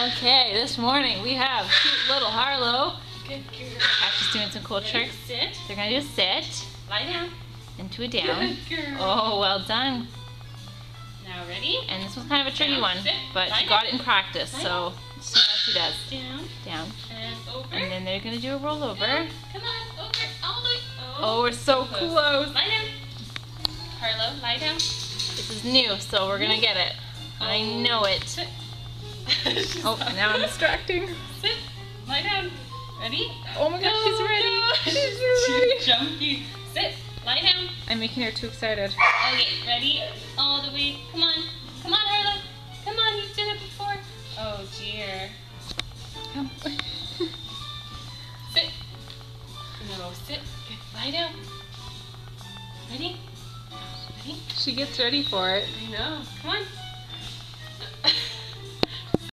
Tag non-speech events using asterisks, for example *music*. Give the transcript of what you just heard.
Okay, this morning we have cute little Harlow. Good girl. She's doing some cool Ready? tricks. Sit. They're gonna do a sit Lie down. into a down. Good girl. Oh, well done. Now ready? And this was kind of a tricky Down, one, sit, but lie she got down. it in practice, Lie so see how she does. Down Down. and over. And then they're gonna do a rollover. Down. Come on, over, all the way. Oh, we're oh, so close. close. Lie down. Harlow, lie down. This is new, so we're gonna get it. I oh. know it. *laughs* Oh, now I'm distracting. Sit. Lie down. Ready? Oh my oh gosh, she's Go, *laughs* ready. go. She's She's ready. jumpy. Sit. Lie down. I'm making her too excited. Okay, ready? All the way. Come on. Come on, Harlow. Come on, you've done it before. Oh dear. Come. *laughs* sit. No, sit. Good. Lie down. Ready? Ready? She gets ready for it. I know. Come on.